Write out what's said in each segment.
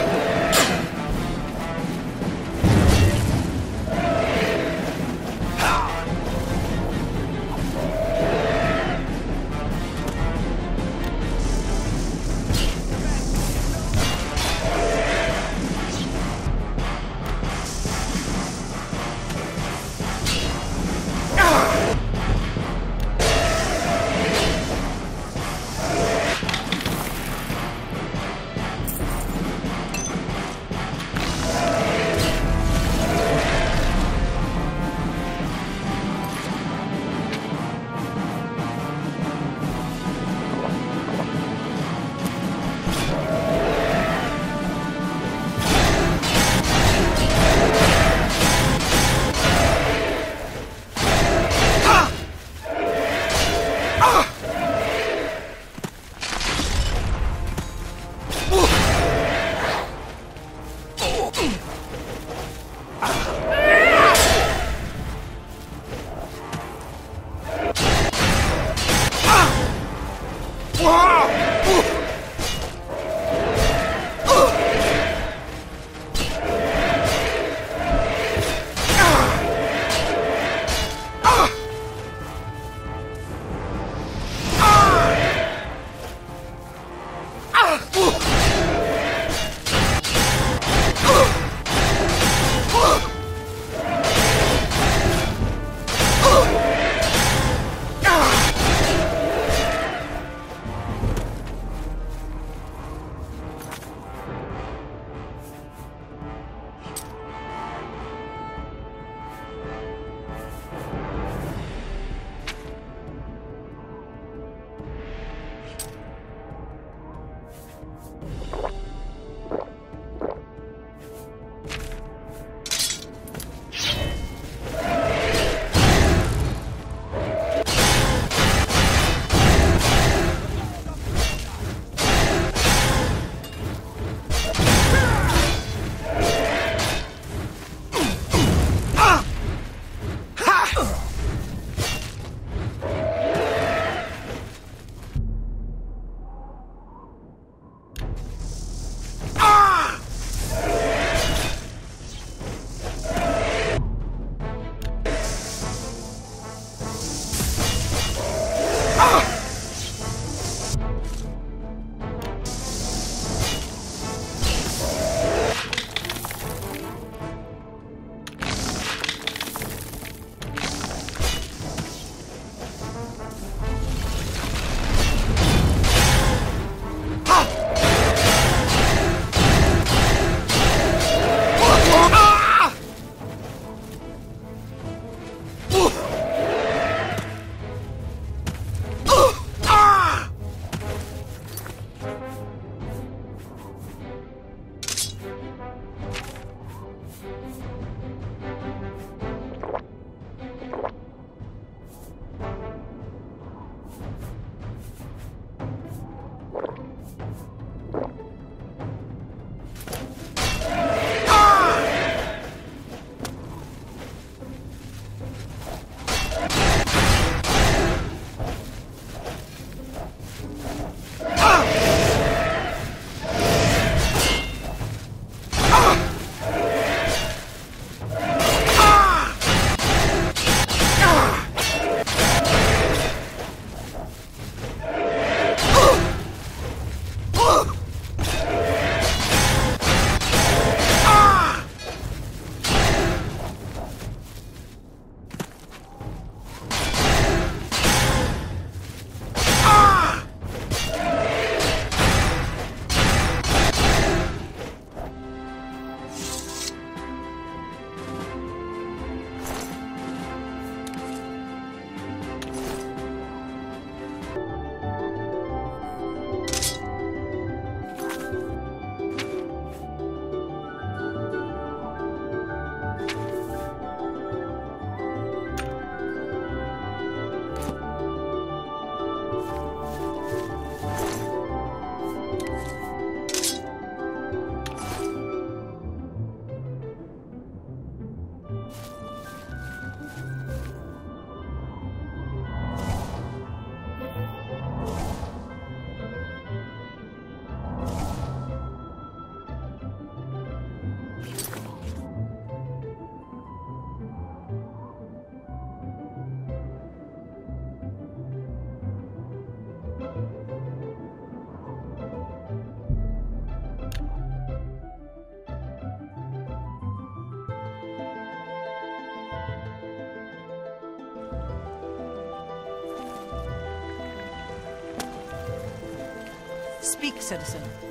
Ah! Ah! Speak, citizen.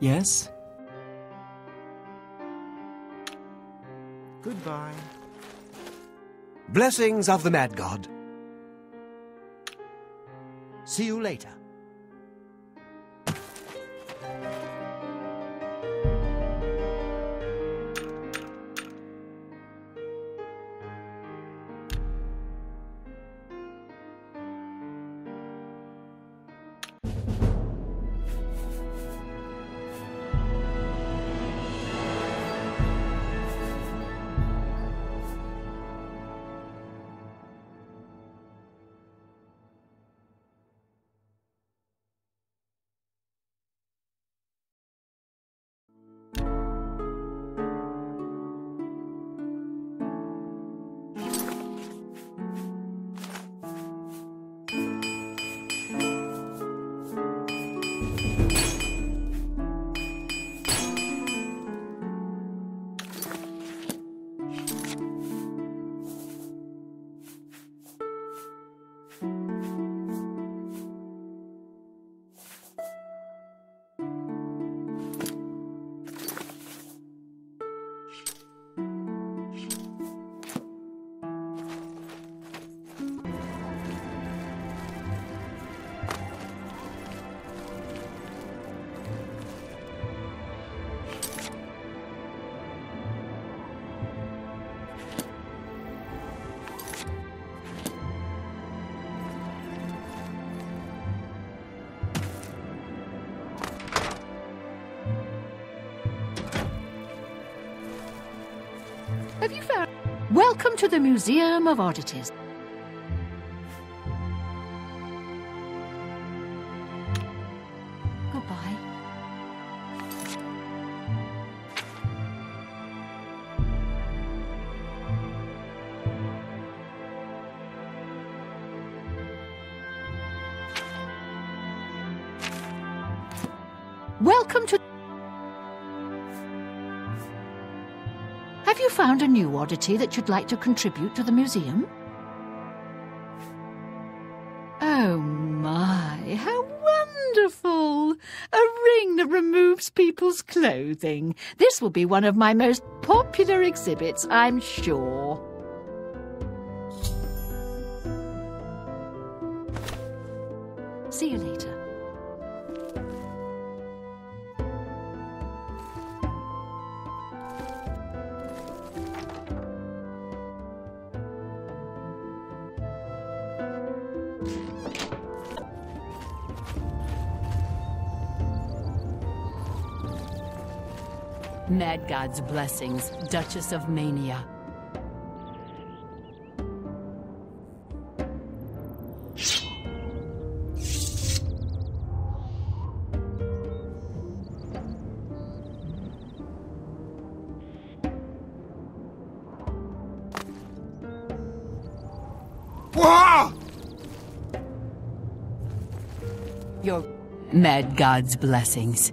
Yes? Goodbye. Blessings of the Mad God. See you later. Have you found? Welcome to the Museum of Oddities. Goodbye. Welcome to. Found a new oddity that you'd like to contribute to the museum? Oh my, how wonderful! A ring that removes people's clothing. This will be one of my most popular exhibits, I'm sure. See you later. Mad God's blessings, Duchess of Mania. Your Mad God's blessings.